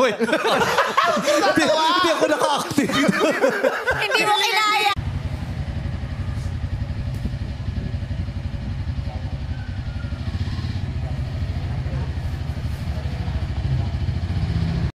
Wait. Hindi ako naka-active. Hindi mo.